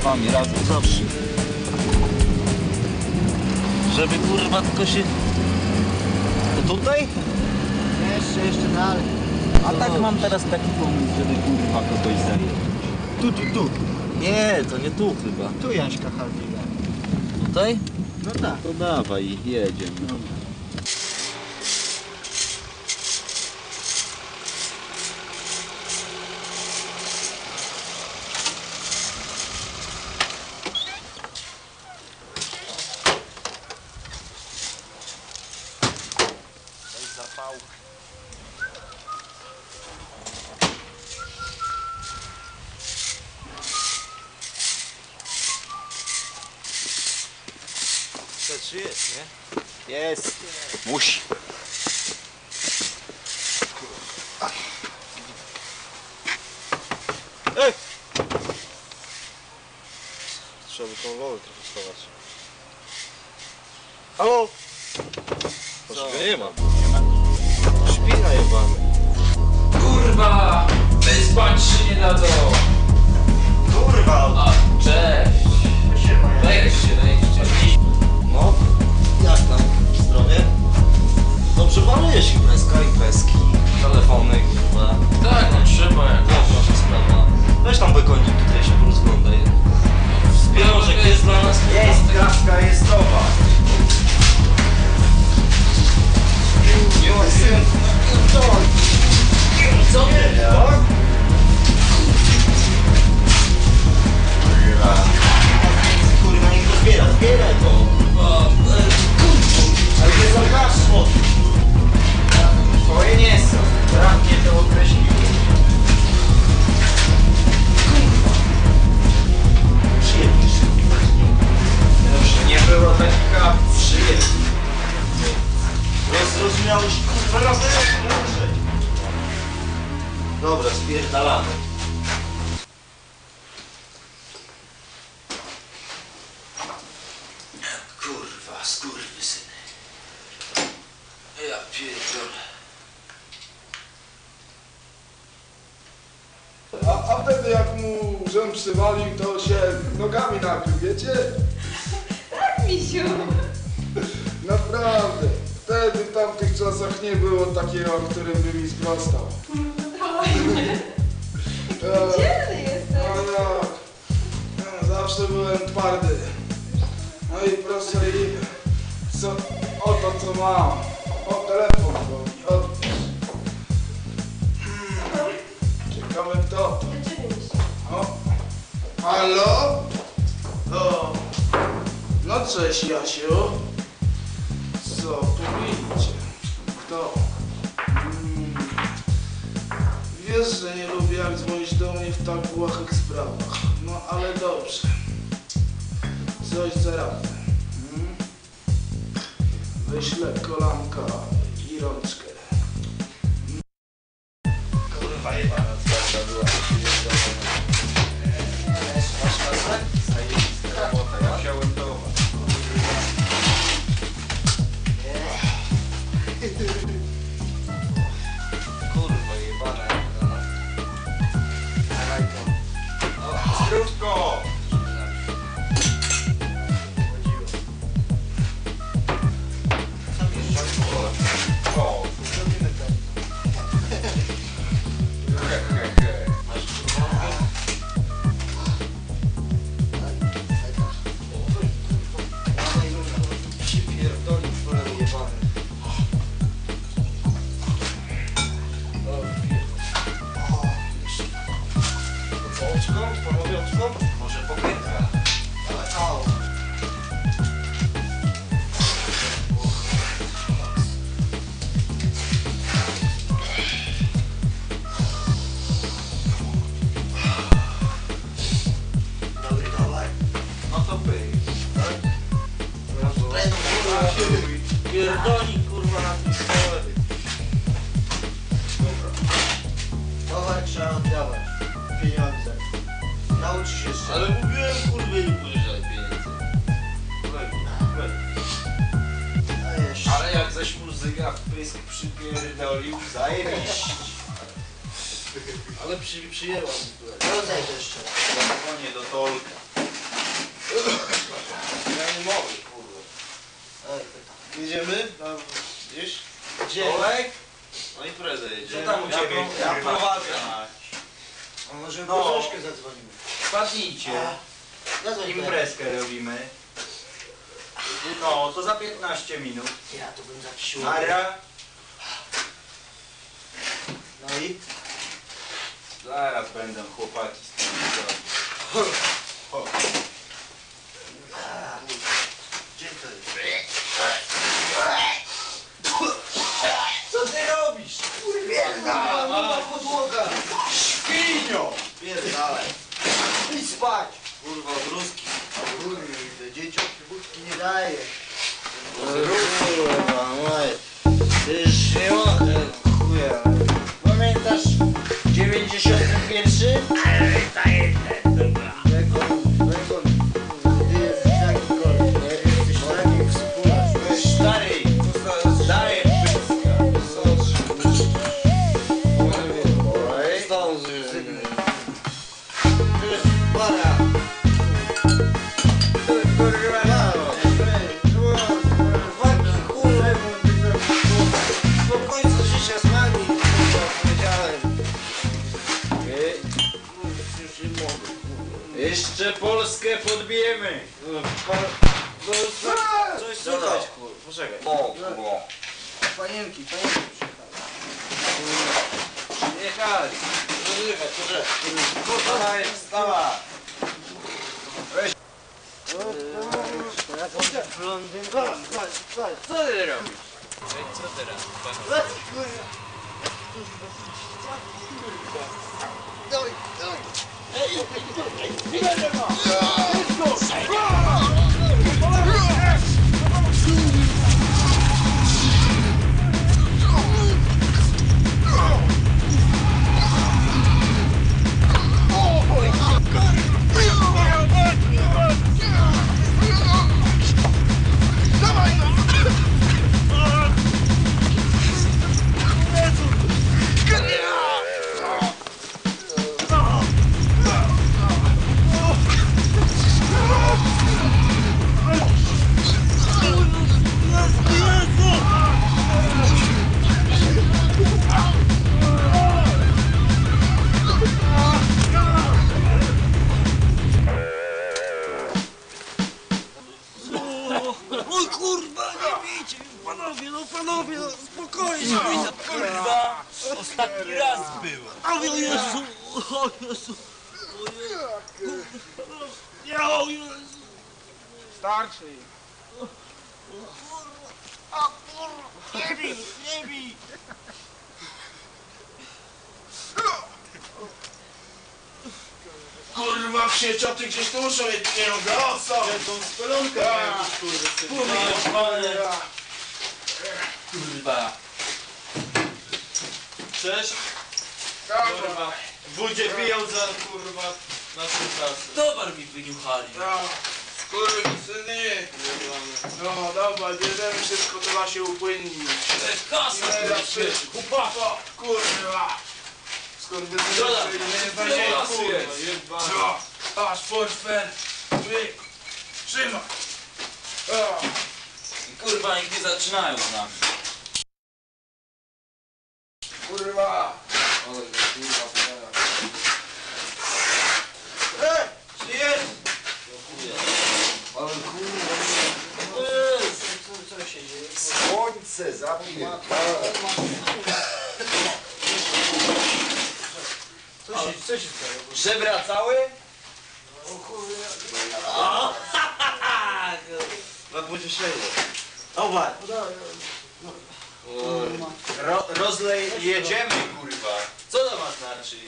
Z wami razem zawsze. Żeby kurwa tylko się... To tutaj? Jeszcze, jeszcze dalej. A tak mam teraz taki pomysł, żeby kurwa kogoś zająć. Tu, tu, tu. Nie, to nie tu chyba. Tu Jaśka Haldiga. Tutaj? No tak. To dawaj, jedziemy. Czy Nie syn. Co nie? Tak? Kurwa, niech to zbiera, zbieraj to. Ale to jest algaszstwo. Twoje nie są. Prawnie to określiło. Było takich akcji. Rozrozumiałeś, kurwa, rozumiałeś. Dobra, spierdalamy. Kurwa, skurwysyny. Ja pierdolę. A, a wtedy jak mu rząd przywalił, to się nogami nakrył, wiecie? Misiu. Naprawdę. Wtedy w tamtych czasach nie było takiego, który by mi sprostał. Fajnie. E, Dzielny jesteś. jak? Ja zawsze byłem twardy. No i proszę i co, oto co mam. O telefon dzwoni, odbierz. Hmm, Ciekawe kto to. O, halo? O, no cześć Jasiu. Co tu widzicie? Kto? Mm. Wiesz, że nie lubię jak dzwonić do mnie w tak błahych sprawach. No ale dobrze. Coś zaradzę. Mm? Wyślę kolanka i rączkę. Pysk przypierdolił, zajebiście. Ale przy, przyjęła mi tutaj. Rozdaj to jeszcze. Zadzwonię do Tolka. Ja nie mogę, kurwa. Ej, Jedziemy? Tam gdzieś? Gdzie? Tolek? No imprezę jedziemy. Co tam u ciebie? Ja Kurwa. prowadzę. A może No. no. troszkę zadzwonimy. Wpadnijcie. Imprezkę robimy. No, to za 15 minut. Ja tu bym zapisał. Mara. No i? Zaraz będą chłopaki z tym jest? Co ty robisz? Kurwa, nowa podłoga. Świnio! Pierdalaj. Idź spać. Kurwa, bruski. Kurde, dzieciom wódki nie daje. Kurwa, moje. Ty już nie mogę, chuja. Asian innocent. Krzyczoty gdzieś tu muszą mieć pieniądze. O, co? Tą kurde, Kurwa. Kurwa. Cześć. Kurwa. Budzie piją za kurwa. Towar mi wyniuchali. Ja. Kurwa, syny. No dobra, bierzemy wszystko, to ma się upłynnić. Kasa Nie, ja jest. przecież. Chłopako, kurwa. Nie kurwa. Co? Aż portfel. Wy. Trzymaj. O. Kurwa, nie zaczynają z nami. Kurwa. Ej, czy jest? Ale kurwa. Co, co się dzieje? Słońce zapije. Co się, co się stało? Przewracały? O kurwa. Na pocieszenie. Dobra. Ro, rozlej, jedziemy kurwa. Co to ma znaczyć?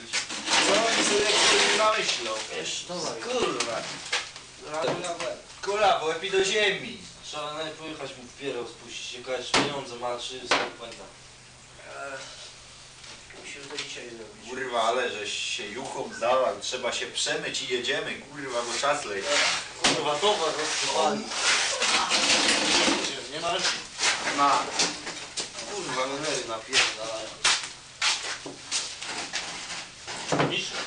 Co oni sobie namyślą? Wiesz, dobra. Kurwa. Kula w łepi do ziemi. Trzeba najpierw pojechać mu w pierog spuścić, jakaś pieniądze ma, czy stąd pamiętam. Musimy to dzisiaj zrobić. Kurwa, ale żeś się juchą zalał. Trzeba się przemyć i jedziemy, kurwa, bo czas leci. Kurwa, towar rozsypali. Nie masz? Ma. Kurwa, numery napierdalają.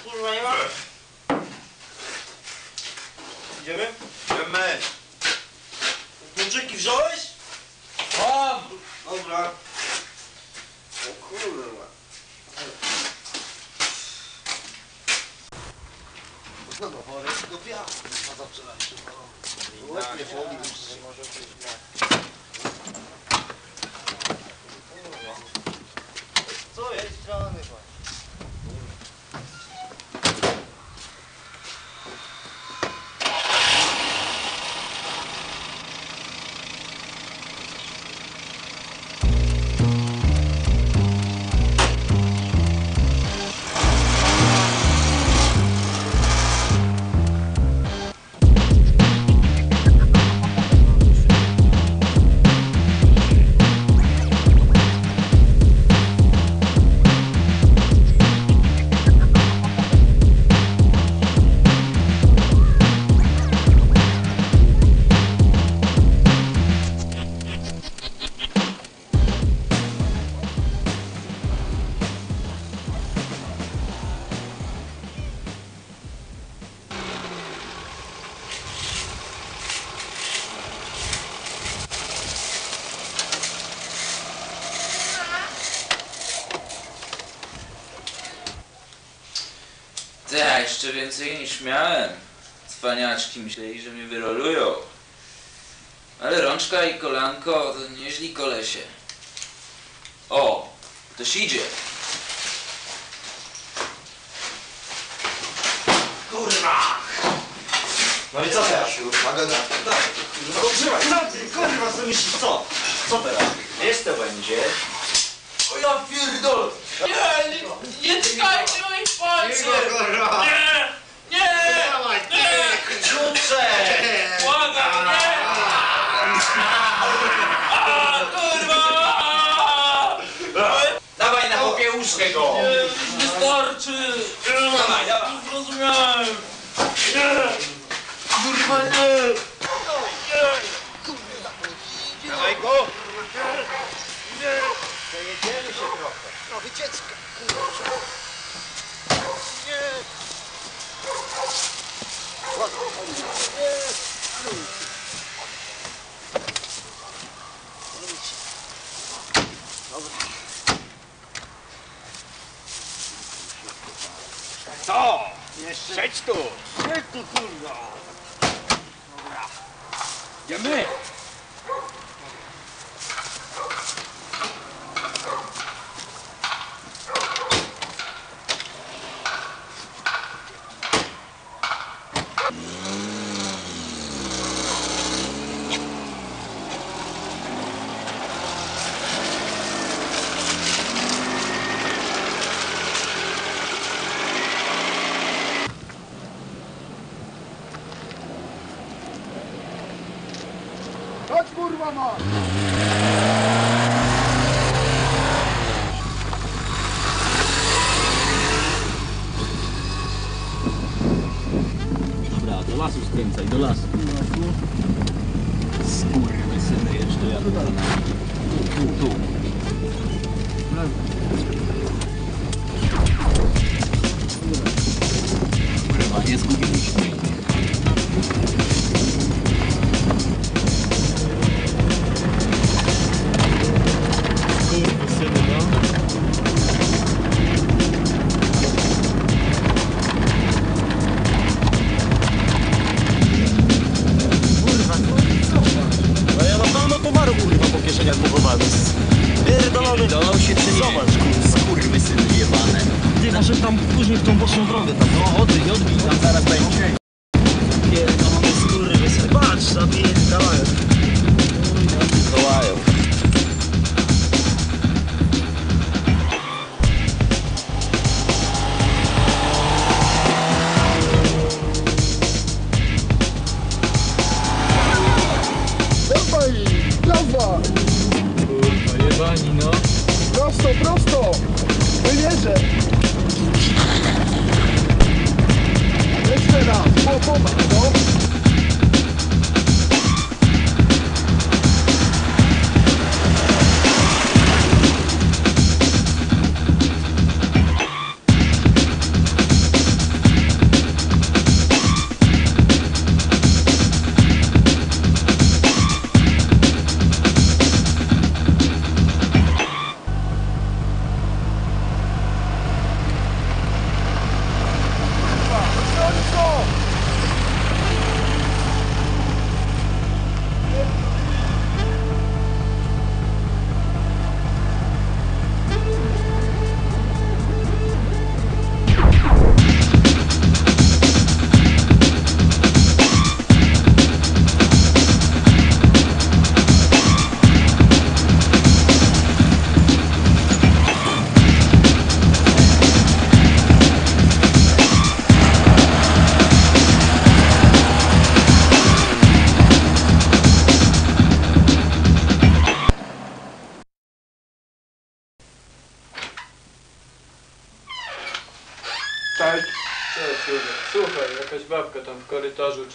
kurwa nie ma? Idziemy? Idziemy. Kluczyki wziąłeś? Mam! Dobra. O kurwa. No do worek do piachu. A zawsze lepszy. Łeb nie nie może być. Co jest? Strony Cwaniaczki myśleli, że mnie wyrolują. Ale rączka i kolanko to nieźli kolesie. O, ktoś idzie. No i co teraz? Magada. No trzymaj, co ty kurwa sobie myślisz co? Co teraz? Wiesz to będzie? O ja pierdolę! Nie, nie, nie tykajcie moich palców! kurwa. Nie! Nie! Dawaj, Nie! Ciucze! Błagam, nie! A, kurwa! Dawaj na popiełuszkę go! Nie, już wystarczy! Dawaj, dawaj! Zrozumiałem! Nie! Kurwa nie! Dawaj go! Zajedziemy się trochę. No wycieczka. Co? Siedź tu! Jak tu kurwa? Idziemy!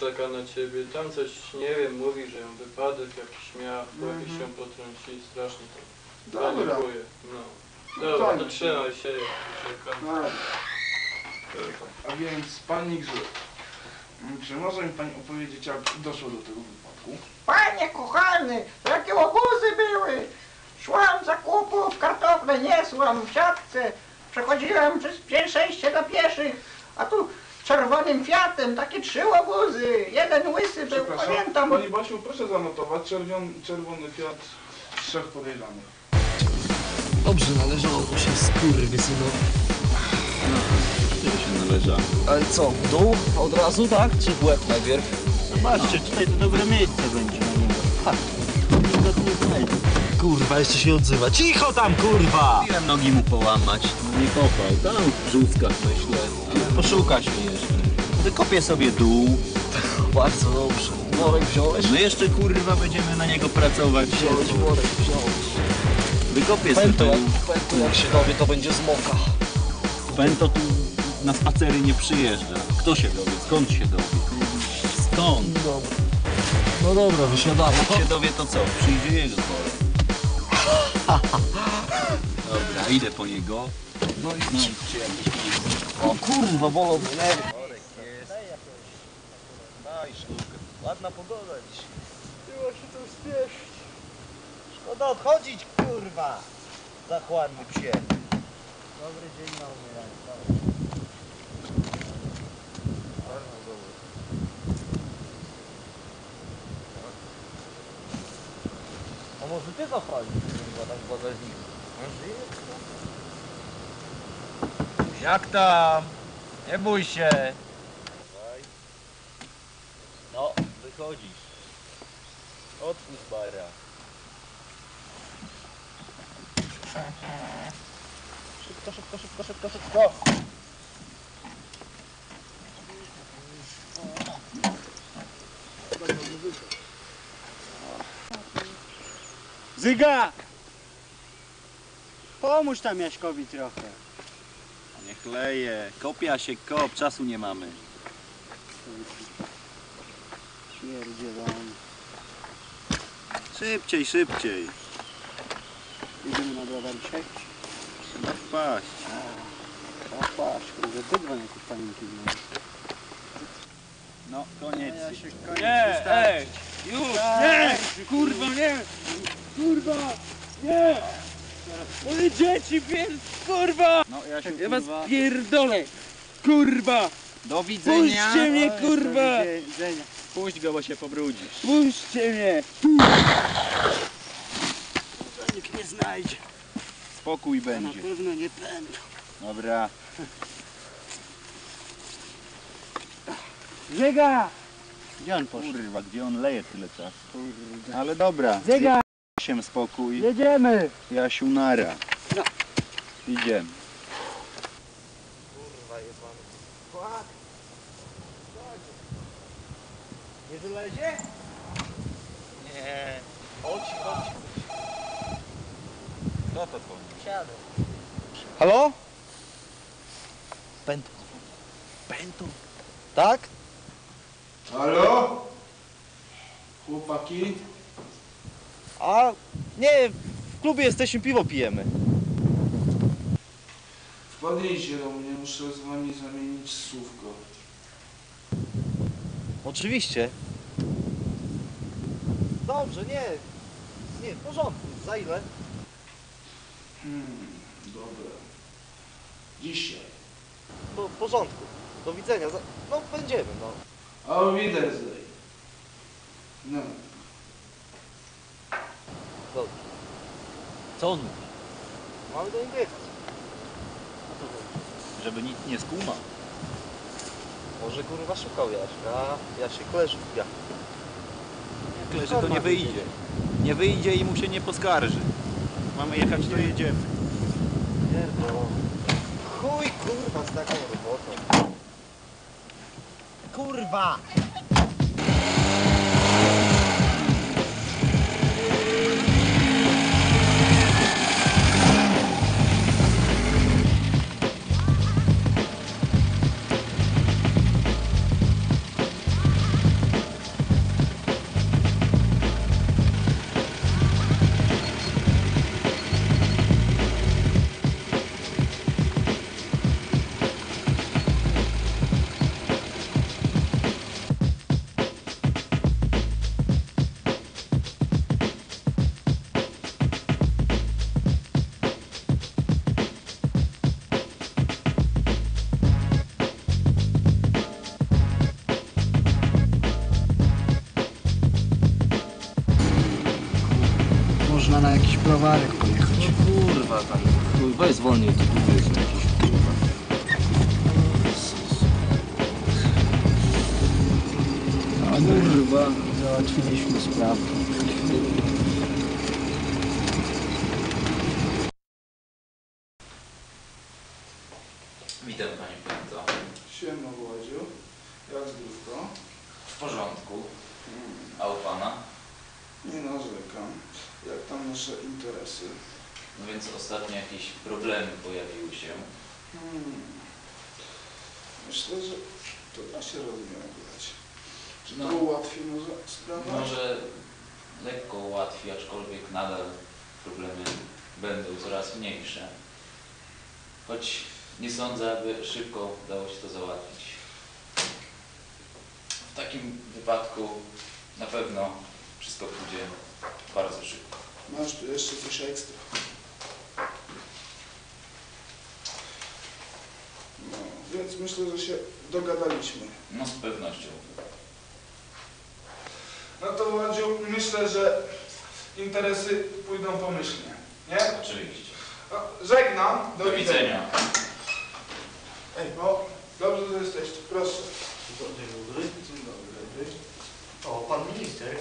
Czeka na ciebie. Tam coś, nie wiem, mówi, że ją wypadek jakiś miał, bo jakiś Mhm. ją potrącili, strasznie to Dobra. panikuje. No. Dobra, to Fajnie. trzymaj się, ja czekam. No. A więc pani Grzyb, czy może mi pani opowiedzieć, jak doszło do tego wypadku? Panie kochany, jakie obozy były! Szłam zakupów, kartofle niesłam w siatce, przechodziłem przez pie- przejście dla pieszych, a tu czerwonym Fiatem takie trzy łobuzy, jeden łysy był, Przepraszam, pamiętam. pani Basiu, proszę zanotować czerwion, czerwony Fiat trzech podejrzanych. Dobrze, należało się skurwysynowi. Się należa? Ale co, w dół od razu, tak? Czy w łeb najpierw? Zobaczcie, tutaj to dobre miejsce będzie na niego. Ha, nie znajdzie. Kurwa, jeszcze się odzywa. Cicho tam, kurwa! Chciałem nogi mu połamać. No nie kopał, tam w brzuskach myślę. Ale poszuka się jeszcze. Wykopię sobie dół. Bardzo dobrze. Worek wziąłeś? My jeszcze kurwa będziemy na niego pracować. Wziąłeś worek, wziąłeś. Wykopię sobie Pęto, dół. jak, pęto jak się dowie, to będzie zmoka. Pęto tu na spacery nie przyjeżdża. Kto się dowie? Skąd się dowie? Skąd? Dobra. No dobra, wysiadamy. Jak się dowie to co? Przyjdzie jego kolej. Dobra, idę po niego. No i Znajdźcie jakieś miejsce. O kurwa, bolą mnie nerwy. Daj sztukę. Ładna pogoda dzisiaj. Chyba się tu spieszyć. Szkoda odchodzić, kurwa. Zachłanny psie. Dobry dzień na umieranie. A może ty zachwalisz, kurwa, tam w bagażniku? Jak tam? Nie bój się. No, wychodzisz. Otwórz bara. Szybko, szybko, szybko, szybko, szybko. Zyga! Pomóż tam Jaśkowi trochę. Niech leje. Kopia się kop, czasu nie mamy. Śmierdzielony. Szybciej, szybciej. Idziemy na browar dzisiaj? Trzeba wpaść. A patrz, kurde, bydwa nie kup panienki w No, koniec. Nie, ej! Już! Nie! Kurwa, nie! Kurwa! Nie! Moje dzieci, pier... Kurwa! No, ja się Ja was pierdolę! Kurwa! Do Puśćcie mnie, kurwa! Puść go, bo się pobrudzisz. Puśćcie mnie! Nikt nie znajdzie. Spokój A na będzie. pewno nie będą. Dobra. Zyga! Gdzie on poszedł? Kurwa, gdzie on leje tyle czasu? Ale dobra. Zyga! się spokój. Jedziemy! Jasiu nara. No. Idziemy. Kurwa, jest mamy. Kład. Nie wylezie? Nie. Chodź, chodź. Kto to dzwoni? Siadę. Halo? Pęto. Pęto. Tak? Halo? Chłopaki? A nie, w klubie jesteśmy, piwo pijemy. Wpadnijcie do mnie, muszę z wami zamienić słówko. Oczywiście. Dobrze, nie. Nie, w porządku. Za ile? Hmm, dobra. Dzisiaj. To w porządku. Do widzenia. Za... No będziemy, no. Auf Wiedersehen. No. Dobrze. Co on mówi? Mamy do niego jechać. Żeby nikt nie skumał. Może kurwa szukał Jaśka, a Jasiek leży w piachu. Tyle, że to nie wyjdzie. Nie wyjdzie i mu się nie poskarży. Mamy jechać, to jedziemy. Chuj kurwa z taką robotą. Kurwa! Sprawę. Witam Panie Pęto. Siema Władziu. Jak zdrówko? W porządku. A u Pana? Nie narzekam. Jak tam nasze interesy? No więc ostatnio jakieś problemy pojawiły się. Hmm. Myślę, że to da się rozwiązać. Czy No. to ułatwi może sprawę? Może lekko łatwiej, aczkolwiek nadal problemy będą coraz mniejsze. Choć nie sądzę, aby szybko udało się to załatwić. W takim wypadku na pewno wszystko pójdzie bardzo szybko. Masz tu jeszcze coś ekstra. No, więc myślę, że się dogadaliśmy. No z pewnością. No to Władziu, myślę, że interesy pójdą pomyślnie. Nie? Oczywiście. No, żegnam. Do widzenia. Ej, bo dobrze, że jesteście. Proszę. Dzień dobry. Dzień dobry. O, pan minister.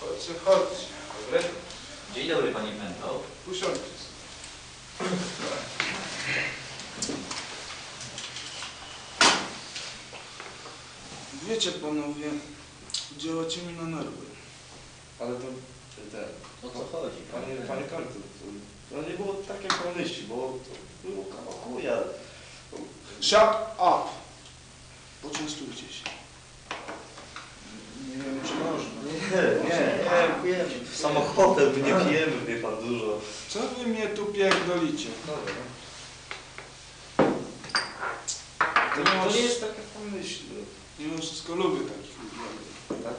Chodźcie, chodźcie. Dobry. Dzień dobry Panie Pęto. Usiądźcie. Wiecie panowie, działacie mi na nerwy. Ale to ten. O co chodzi? Panie, panie Kantu, to, to nie było tak jak pan myśli, bo to było kawał chuja. Shut up! Poczęstujcie się. Nie wiem, czy można. Nie, nie, nie, pijemy. Samochodem my nie pijemy, wie pan dużo. Co wy mnie tu pierdolicie? Dobra. To To, nie to nie jest tak jak pan myśli. Mimo wszystko lubię takich ludzi. Tak?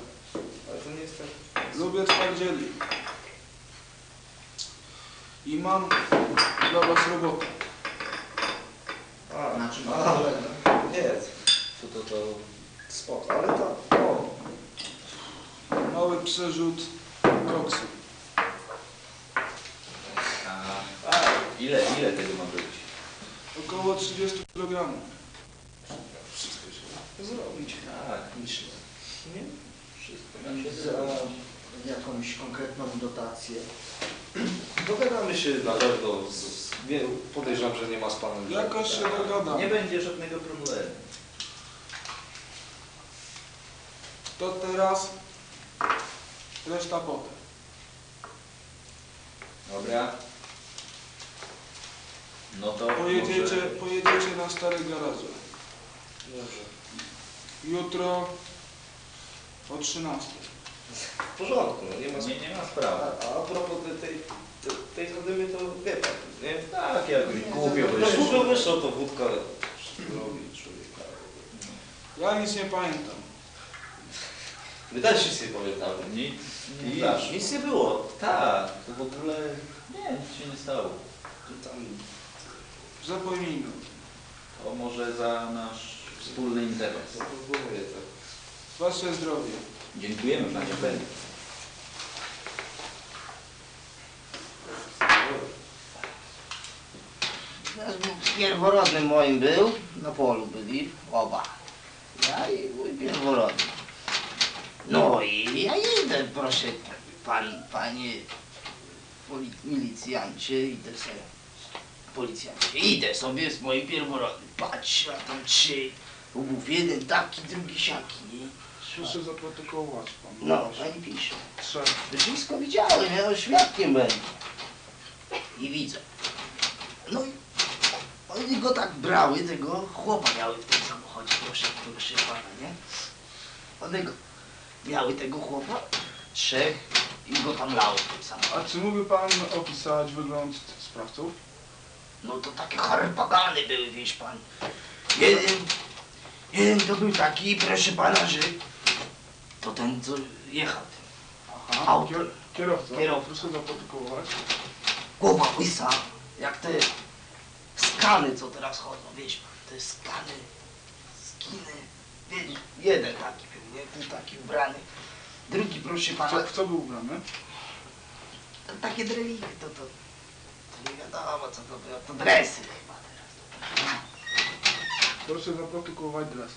Ale to nie jest tak. Lubię twardzieli. I mam dla was robotę. A, Znaczy, a, no, nie, to, to, to spoko, ale to, o, Mały przerzut koksu. A, a ile, ile tego ma być? Około 30 kg. Zrobić. Tak. myślę. Nie? Wszystko nam się Za jakąś konkretną dotację. Dogadamy się na pewno. Z, z, nie, podejrzewam, że nie ma z panem. Jakoś się dogadam. Nie będzie żadnego problemu. To teraz reszta potem. Dobra. No to Pojedziecie, może... pojedziecie na stare garaże. Dobrze. Jutro o 13. W porządku, no, nie ma Nie, nie ma A, sprawy. a propos tej, tej, zadymy, to wie pan, nie? Tak, jak głupio No wyszło. głupio wyszło, to wódka robi człowieka. Ja nic nie pamiętam. My też nic nie pamiętamy. Nic I nie zaszło. nic nie było. Tak, to w ogóle nie, nic się nie stało. To Tam, Zapomnijmy. To może za nasz wspólny interes. tak. Wasze zdrowie. Dziękujemy Panie Ben. Pierworodnym moim był, na polu byli, oba. Ja i mój pierworodny. No i ja idę, proszę pan, panie milicjancie, idę sobie, policjancie, idę sobie z moim pierworodnym. Patrz, a tam trzy, ubów jeden taki, drugi siaki, nie? Proszę zaprotokołować pan. No, pani pisze. Trzech. Wszystko widziałem, ja świadkiem będę. I widzę. No i oni go tak brały, tego chłopa miały w tym samochodzie, proszę, proszę pana, nie? One go miały tego chłopa, trzech i go tam lały w tym A samochodzie. czy mógłby pan opisać wygląd sprawców? No to takie harpagany były, wiesz pan. Jeden, jeden to był taki, proszę pana, że to ten, co jechał tym Aha. autem. Kier kierowca. Kierowca. Proszę zaprotokołować. Głowa łysa, jak te skany, co teraz chodzą, wiesz pan, te skany, skiny, wiesz, jeden taki był, nie, taki ubrany, drugi proszę pana, Co, w co był ubrany? to takie drelichy, to, to, to nie wiadomo co to było, to dresy chyba teraz. Proszę zaprotokołować dres.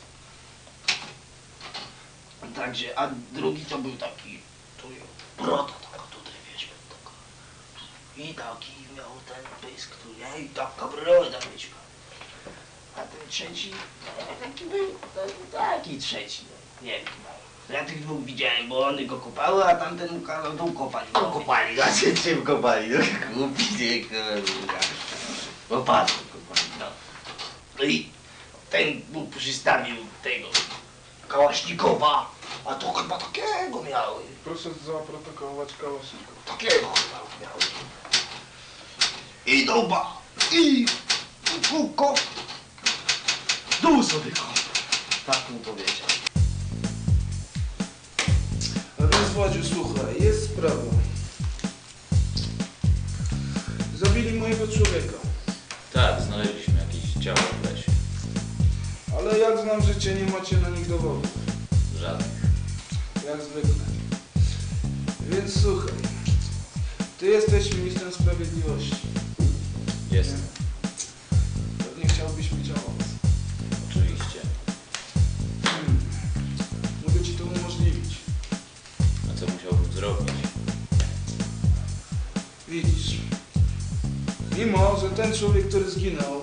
Także, a drugi to był taki, tu broda taka tutaj, wiesz, taka. I taki miał ten pysk tu, nie? I taka broda, wiesz. A ten trzeci, taki był, taki trzeci, no, nie wiem. Ja tych dwóch widziałem, bo one go kopały, a tamten dół kopali. No kopali, a czym, czym kopali? No głupi, nie, kurwa. Łopatą kopali, no. No i ten mu przystawił tego kałasznikowa, a to chyba takiego miały. Proszę zaprotokołować kałaszników. Takiego chyba miały. I doba, i kółko, dół sobie. Tak mu powiedział. A więc Władziu, słuchaj, jest sprawa. Zabili mojego człowieka. Tak, znaleźliśmy jakieś ciało. Ale jak znam życie, nie macie na nich dowodów. Żadnych. Jak zwykle. Więc słuchaj. Ty jesteś ministrem sprawiedliwości. Jestem. Pewnie chciałbyś mieć awans. Oczywiście. Hmm. Mogę ci to umożliwić. A co musiałbym zrobić? Widzisz. Mimo, że ten człowiek, który zginął,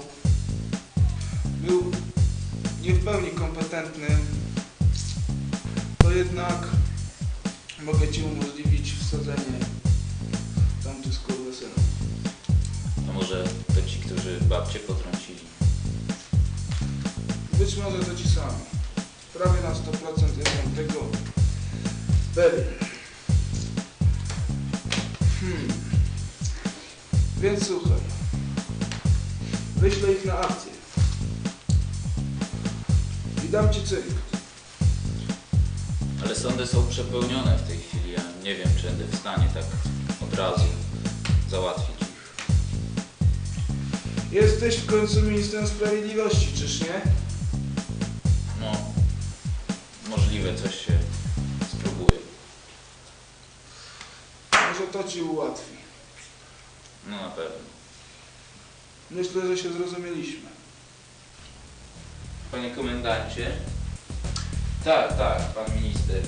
pewien. Hmm. Więc słuchaj. Wyślę ich na akcję. I dam ci cynk. Ale sądy są przepełnione w tej chwili. Ja nie wiem, czy będę w stanie tak od razu załatwić ich. Jesteś w końcu ministrem sprawiedliwości, czyż nie? No, możliwe, coś się to ci ułatwi. No na pewno. Myślę, że się zrozumieliśmy. Panie komendancie? Tak, tak, pan minister.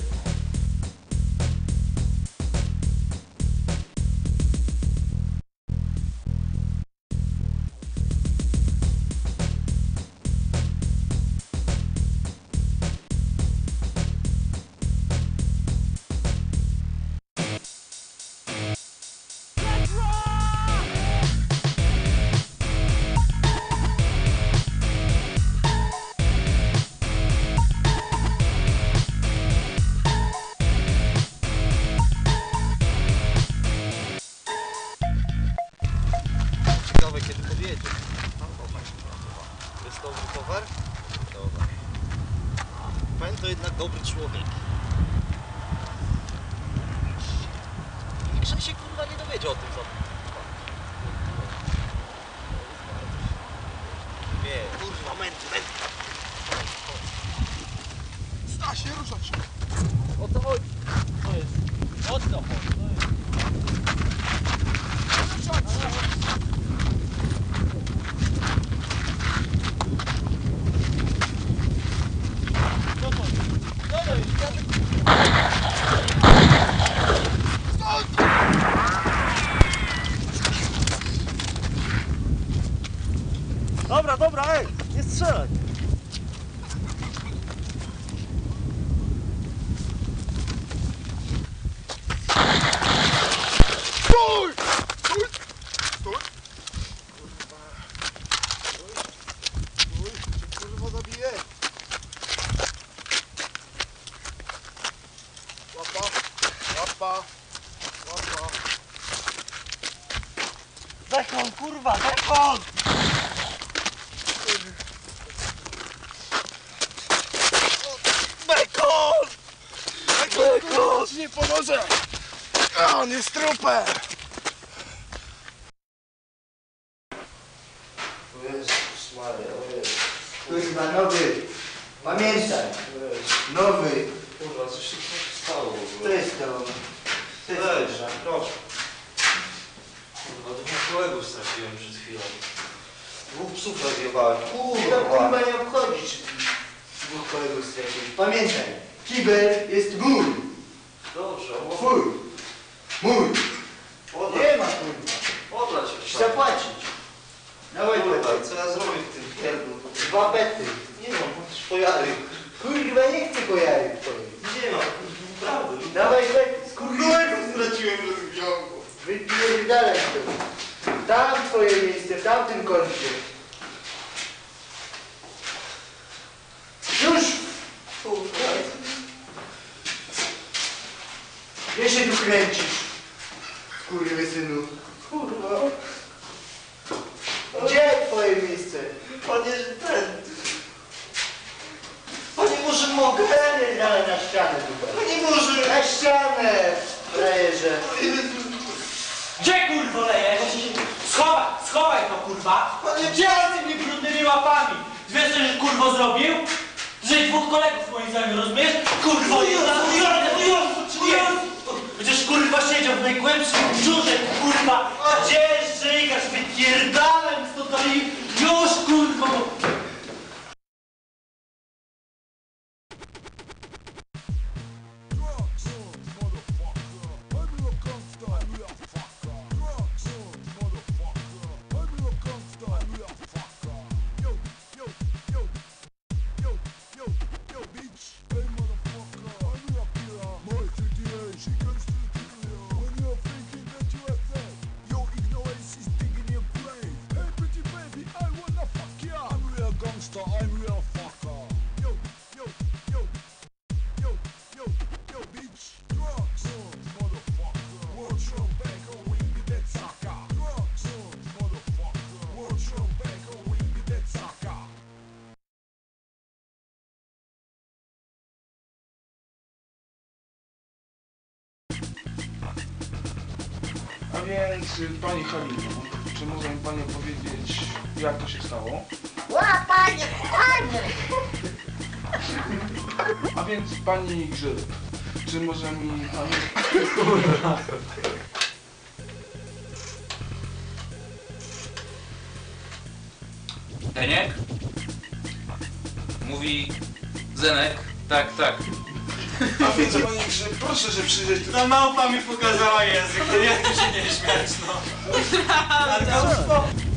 Co ja zrobię w tym pierdlu? Dwa bety. Nie mam, pojary. Kurwa nie chcę kojarek twoich. Nie mam, prawda. Dawaj bety. Skurwiłego straciłem rozwiązku. Wypierdalaj to. Tam twoje miejsce, w tamtym kącie. Już! Gdzie się tu kręcisz? Więc, Pani Halino, czy może mi Pani opowiedzieć, jak to się stało? Ła, panie, panie! A więc Pani Grzyb, czy może mi Pani... Eniek? Mówi Zenek. Tak, tak. A więc Pani Grzyb, proszę się przyjrzeć tu. Ta małpa mi pokazała język, to jak się nie śmiać, no. O